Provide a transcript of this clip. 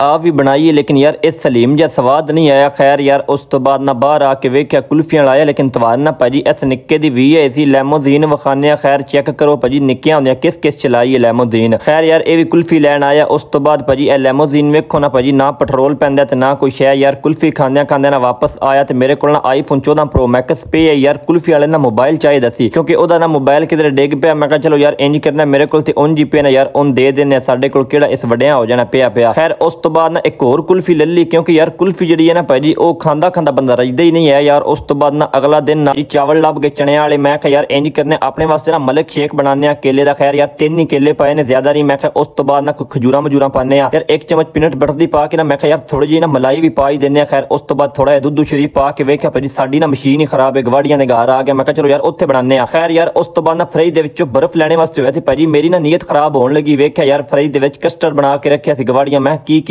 आप भी बनाइए, लेकिन यार इस सलीम जै स्वाद नहीं आया, खैर यार, उस तो बाद ना बाहर आके वेख्या, कुल्फियाँ लाया, लेकिन तवार ना भाजी, इस निक्के दी भी है, इसी लेमोजीन वखाने खैर चेक करो भाजी, निक्कियाँ होंगे किस किस चलाई है लेमोजीन खैर यार, ये कुल्फी लैन आया, उस तो बाद भाजी, ए लेमोजीन वेखो ना भाजी, ना पेट्रोल पैदा ते ना कुछ है यार कुल्फी खाद्या खाद्या ना वापस आया तो मेरे को आईफोन चौदह प्रो मैक्स पे है, यार कुल्फी वाले ना मोबाइल चाहिए सी, क्योंकि वह ना मोबाइल किधर डिग पाया, मैं चलो यार, इंज करना, मेरे को उन जी पे ना, यार उन दे देने, साढ़े को इस वड्या हो जाना पिया पाया खैर, उस ਵੱਡਿਆਂ ਹੋ ਜਾਣਾ ਪਿਆ ਪਿਆ ਖੈਰ ਉਸ ਤੋਂ ਬਾਅਦ ਨਾ ਇੱਕ ਹੋਰ ਕੁਲਫੀ ਲੈ ਲਈ ਕਿਉਂਕਿ ਯਾਰ ਕੁਲਫੀ ਜਿਹੜੀ ਹੈ ਨਾ ਭਾਜੀ ਉਹ ਖਾਂਦਾ ਖਾਂਦਾ ਬੰਦਾ ਰਜਦਾ ਹੀ ਨਹੀਂ ਹੈ ਯਾਰ ਉਸ ਤੋਂ ਬਾਅਦ ਨਾ ਅਗਲਾ ਦਿਨ ਨਾ ਜੀ ਚਾਵਲ ਲੱਭ ਕੇ ਚਣਿਆਂ ਵਾਲੇ ਮੈਂ ਕਿਹਾ ਯਾਰ ਇੰਜ ਕਰਨੇ ਆਪਣੇ ਵਾਸਤੇ ਨਾ ਮਲਕ ਸ਼ੇਕ ਬਣਾਉਂਦੇ ਆ ਕੇਲੇ ਦਾ ਖੈਰ ਯਾਰ ਤਿੰਨ ਹੀ ਕੇਲੇ ਪਏ ਨੇ ਜ਼ਿਆਦਾ ਨਹੀਂ ਮੈਂ ਕਿਹਾ ਉਸ ਤੋਂ ਬਾਅਦ ਨਾ ਕੋਈ ਖਜੂਰਾ ਮਜੂਰਾ ਪਾਣੇ ਆ ਯਾਰ ਇੱਕ ਚਮਚ ਪੀਨਟ ਬਟਰ ਦੀ ਪਾ ਕੇ ਨਾ ਮੈਂ ਕਿਹਾ ਯਾਰ ਥੋੜੀ ਜਿਹੀ ਨਾ ਮਲਾਈ ਵੀ ਪਾ ਹੀ ਦਿੰਨੇ ਆ ਖੈਰ ਉਸ ਤੋਂ ਬਾਅਦ ਥੋੜਾ ਜਿਹਾ ਦੁੱਧ ਸ਼ਰੀਫ ਪਾ ਕੇ ਵੇਖਿਆ ਭਾਜੀ ਸਾਡੀ ਨਾ ਮਸ਼ੀਨ ਹੀ ਖਰਾਬ ਹੈ ਗਵਾੜੀਆਂ ਦੇ ਘਰ ਆ ਗਿਆ ਮੈਂ ਕਿਹਾ ਚਲੋ ਯਾਰ ਉੱਥੇ ਬਣਾਉਂਦੇ ਆ ਖੈਰ ਯਾਰ ਉਸ ਤੋਂ ਬਾਅਦ ਨਾ ਫਰਿੱਜ ਦੇ ਵਿੱਚੋਂ ਬਰਫ਼ ਲੈਣੇ ਵਾਸਤੇ ਹੋਇਆ ਤੇ ਭਾਜੀ ਮੇਰੀ ਨਾ ਨੀਅਤ ਖਰਾਬ ਹੋਣ ਲੱਗੀ ਵੇਖਿਆ ਯਾਰ ਫਰਿੱਜ ਦੇ ਵਿੱਚ ਕਸਟਰਡ ਬਣਾ ਕੇ ਰੱਖਿਆ ਸੀ ਗਵਾੜੀਆਂ ਮੈਂ ਕੀ ਕੀ